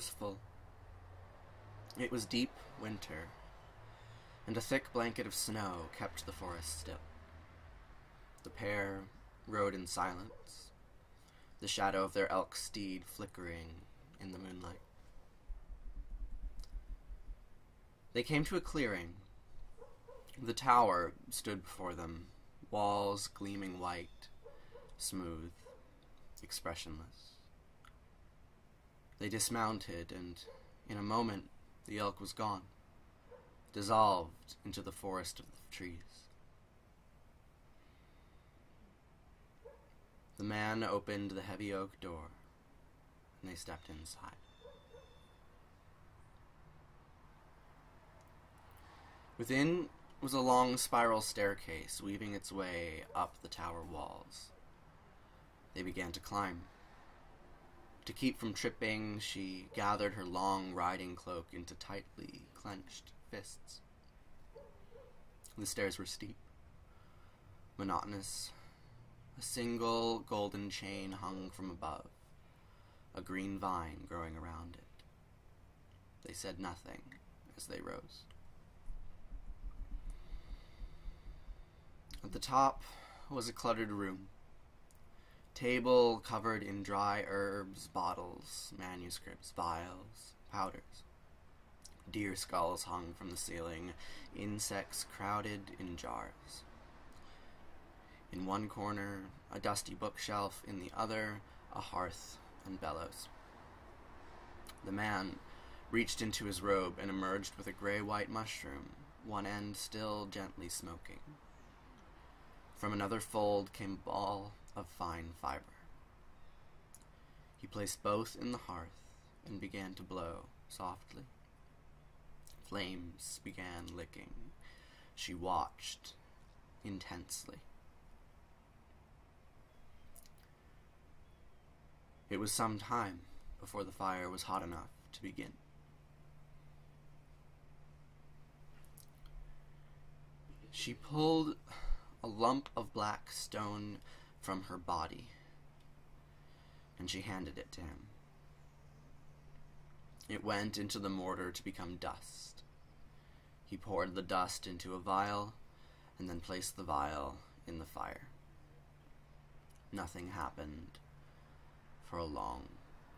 was full. It was deep winter, and a thick blanket of snow kept the forest still. The pair rode in silence, the shadow of their elk steed flickering in the moonlight. They came to a clearing. The tower stood before them, walls gleaming white, smooth, expressionless. They dismounted, and in a moment the elk was gone, dissolved into the forest of the trees. The man opened the heavy oak door, and they stepped inside. Within was a long spiral staircase weaving its way up the tower walls. They began to climb. To keep from tripping, she gathered her long riding cloak into tightly clenched fists. The stairs were steep, monotonous. A single golden chain hung from above, a green vine growing around it. They said nothing as they rose. At the top was a cluttered room. Table covered in dry herbs, bottles, manuscripts, vials, powders. Deer skulls hung from the ceiling, insects crowded in jars. In one corner, a dusty bookshelf, in the other, a hearth and bellows. The man reached into his robe and emerged with a gray white mushroom, one end still gently smoking. From another fold came a ball of fine fiber. He placed both in the hearth and began to blow softly. Flames began licking. She watched intensely. It was some time before the fire was hot enough to begin. She pulled a lump of black stone from her body, and she handed it to him. It went into the mortar to become dust. He poured the dust into a vial and then placed the vial in the fire. Nothing happened for a long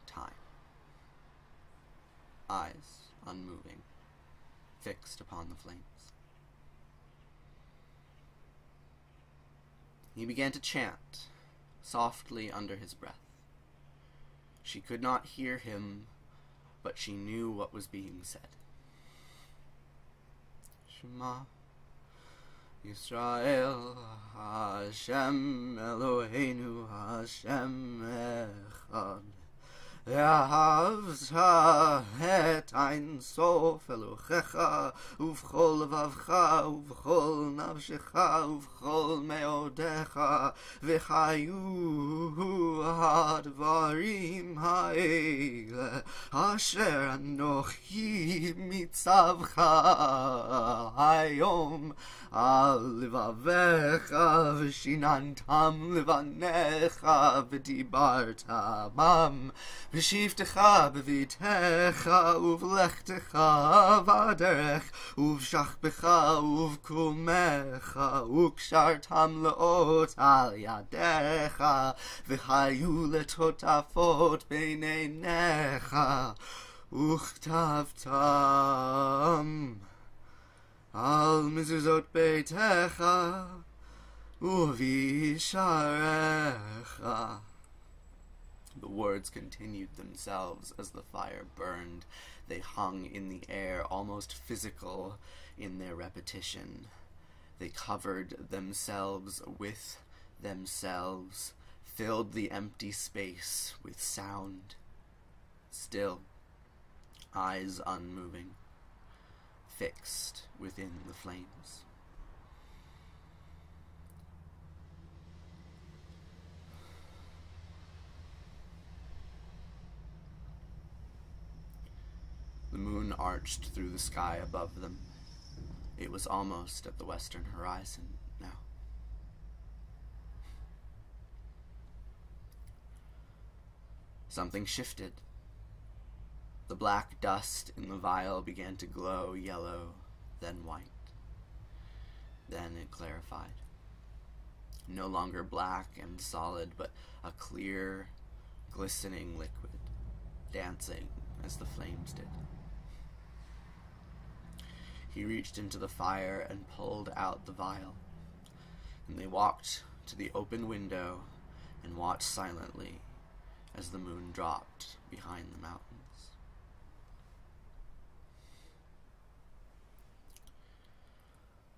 time. Eyes unmoving, fixed upon the flames. He began to chant, softly under his breath. She could not hear him, but she knew what was being said. Shema Yisrael Hashem Eloheinu Hashem Echad ואהבת את אין סוף אלוהיך ובכל לבבך ובכל נפשך ובכל מאודיך וחיו הדברים האלה אשר אנוכי מצווך היום על לבביך ושיננתם לבניך ודיברת בם בשבתך בביתך ובלכתך בדרך ובשכבך ובקומך וקשרתם לאות על ידיך והיו לטוטפות בין עיניך וכתבתם על מזוזות ביתך ובישעריך the words continued themselves as the fire burned. They hung in the air, almost physical in their repetition. They covered themselves with themselves, filled the empty space with sound. Still, eyes unmoving, fixed within the flames. The moon arched through the sky above them. It was almost at the western horizon now. Something shifted. The black dust in the vial began to glow yellow, then white. Then it clarified. No longer black and solid, but a clear, glistening liquid, dancing as the flames did. He reached into the fire and pulled out the vial, and they walked to the open window and watched silently as the moon dropped behind the mountains.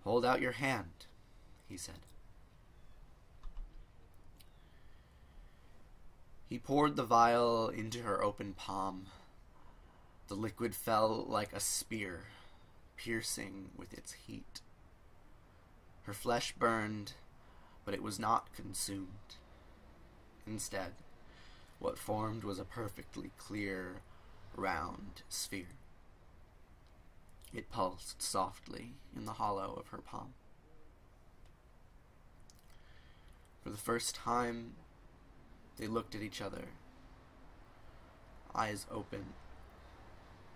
Hold out your hand, he said. He poured the vial into her open palm. The liquid fell like a spear, piercing with its heat. Her flesh burned, but it was not consumed. Instead, what formed was a perfectly clear, round sphere. It pulsed softly in the hollow of her palm. For the first time, they looked at each other, eyes open,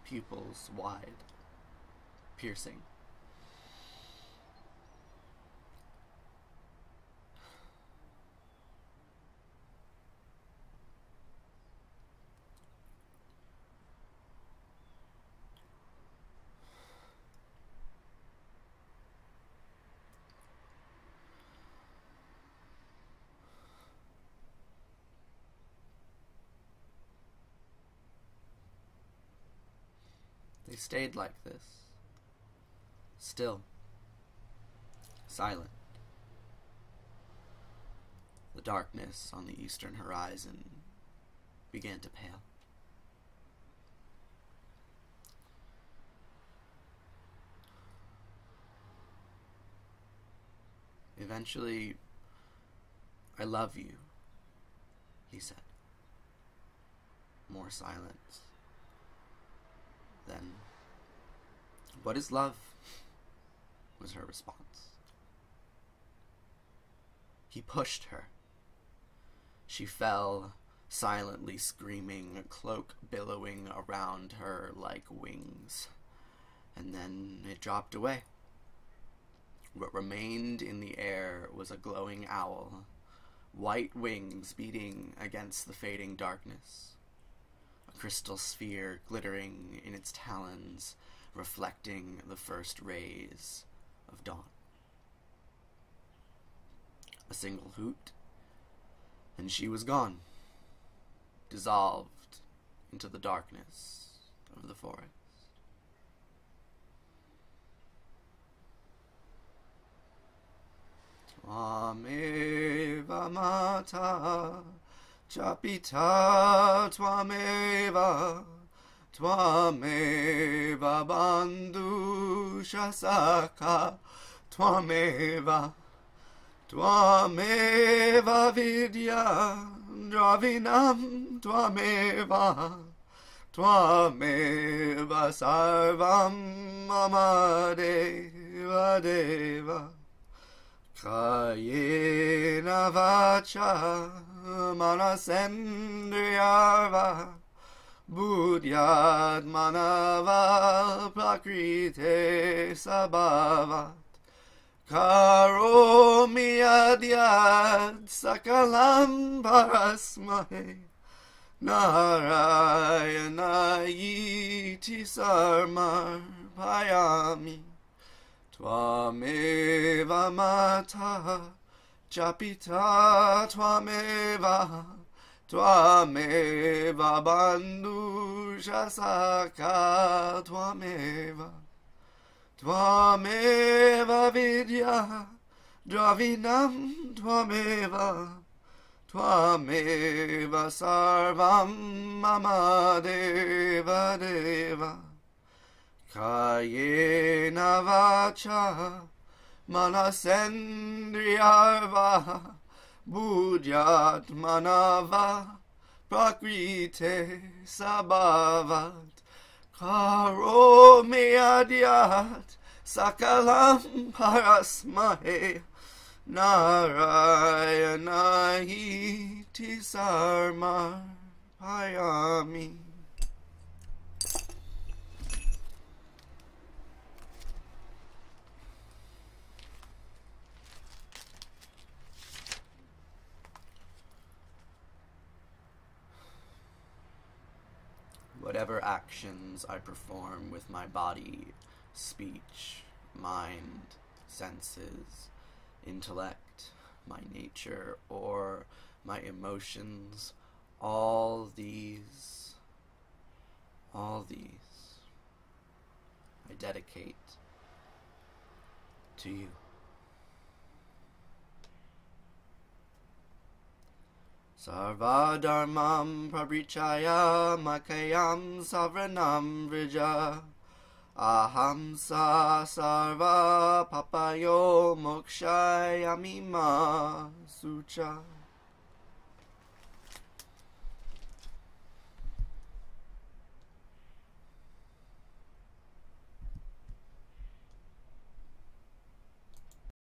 pupils wide, piercing. They stayed like this. Still. Silent. The darkness on the eastern horizon began to pale. Eventually, I love you, he said. More silence. Then, what is love? Was her response. He pushed her. She fell, silently screaming, a cloak billowing around her like wings. And then it dropped away. What remained in the air was a glowing owl, white wings beating against the fading darkness a crystal sphere glittering in its talons, reflecting the first rays of dawn. A single hoot, and she was gone, dissolved into the darkness of the forest. Twameva mata Chapita Twameva, Twameva Bandhu Shasaka, Twameva, Twameva Vidya, Dravinam. Twameva, Twameva Sarvam Mamadeva Deva. Kayena vacha manasendriyarva buddhyad manava prakrite sabhavat karomi adyad sakalam parasmahe narayana iti sarmar payami Twameva mata, Chapita Twameva, Twameva Bandhu Shasaka Twameva, Twameva Vidya, Dravinam Twameva, Twameva Sarvam Mama Deva Deva. Kayena vacha manasendriyarva budyat manava prakrite sabhavat karomi adyat sakalam parasmahe narayana iti sarmar payami whatever actions I perform with my body, speech, mind, senses, intellect, my nature, or my emotions, all these, all these, I dedicate to you. Sarvadharmam prabrichaya makayam savranam vrija ahamsa sarva papayo mokshayamima sucha